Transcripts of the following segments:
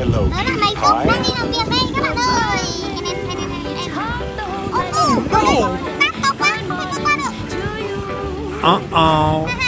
Hello Pie. Uh-oh.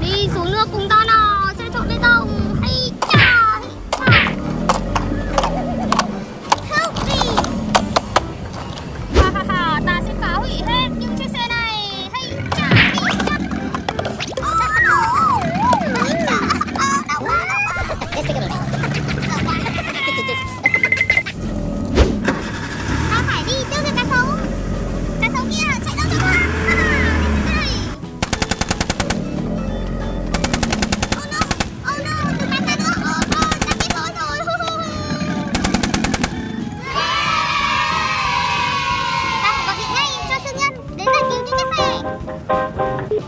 Đi xuống nước cùng ta nào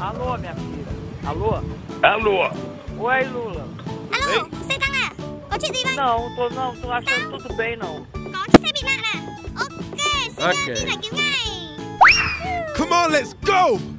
Alô, minha filha. Alô? Alô. Oi, Lula. Alô, bem? você tá lá? Eu te digo... Não, tô, não, tô achando tá. tudo bem, não. Ok, Ok. Come on, let's go!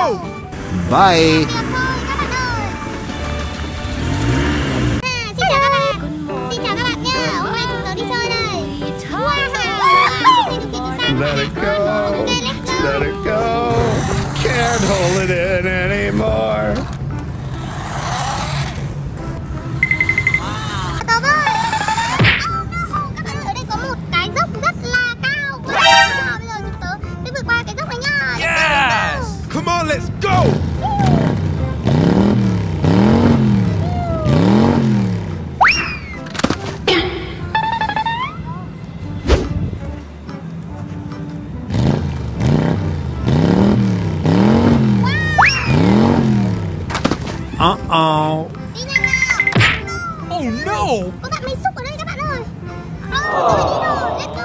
Bye! Let it go! Let it go! Can't hold it in anymore! let's go! Uh-oh. Oh no! Có bạn máy xúc ở đây các bạn ơi. Oh, oh.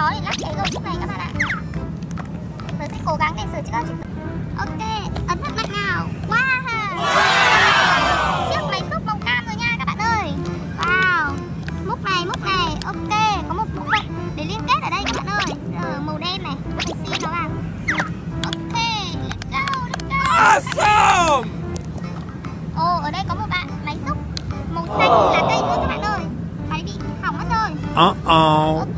khó để lắp cái gông trúc này các bạn ạ. Tớ sẽ cố gắng để sửa chữa chứ Ok, ấn thật mạnh nào? Wow, wow. Chiếc máy xúc màu cam rồi nha các bạn ơi. Wow! Múc này, múc này, ok Có một múc vậy để liên kết ở đây các bạn ơi. Rồi, màu đen này, mình xin nó vào. Ok, let's go, let's go. Awesome! Ồ, oh, ở đây có một bạn máy xúc Màu xanh là cây nữa các bạn ơi. Máy bị hỏng mất rồi. Uh-oh.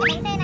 Cái.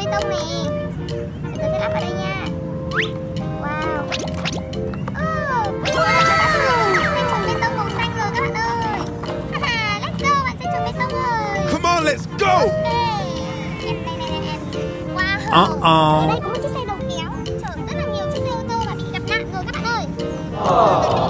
bê tông nè. Bây sẽ lắp vào đây nha. Wow. Oh, wow. Xây chuồng màu xanh rồi các bạn ơi. À, Let's go bạn xây chuồng bê rồi. Come on let's go. Em em em em. Wow. Uh -oh. Ở đây có một chiếc xe đầu kéo Chở rất là nhiều chiếc xe ô tô và bị gặp nạn rồi các bạn ơi. Oh.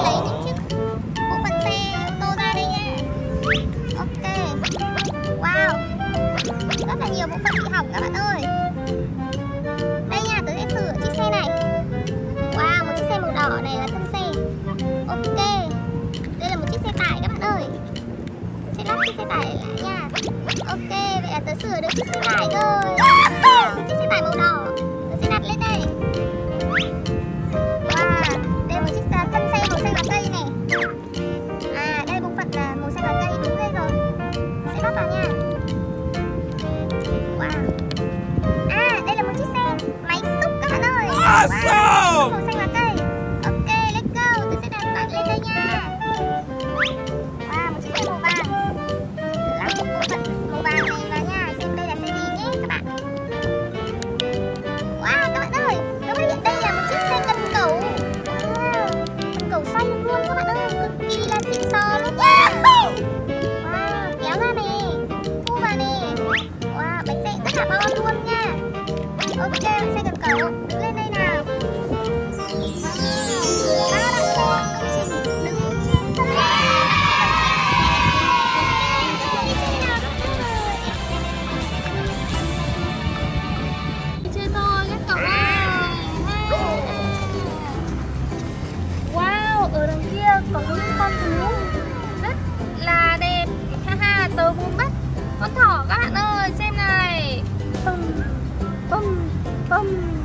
ok vậy là tớ sửa được chiếc xe tải rồi. Chiếc xe tải màu đỏ. Tớ sẽ đặt lên đây wow đây là một chiếc à, thân xe màu xanh lá cây này. À đây bộ phận là màu xanh lá cây. Đúng đây rồi. Sẽ lắp vào nha. Wow. À đây là một chiếc xe máy xúc các bạn ơi. Wow, awesome màu xanh lá cây. Woo!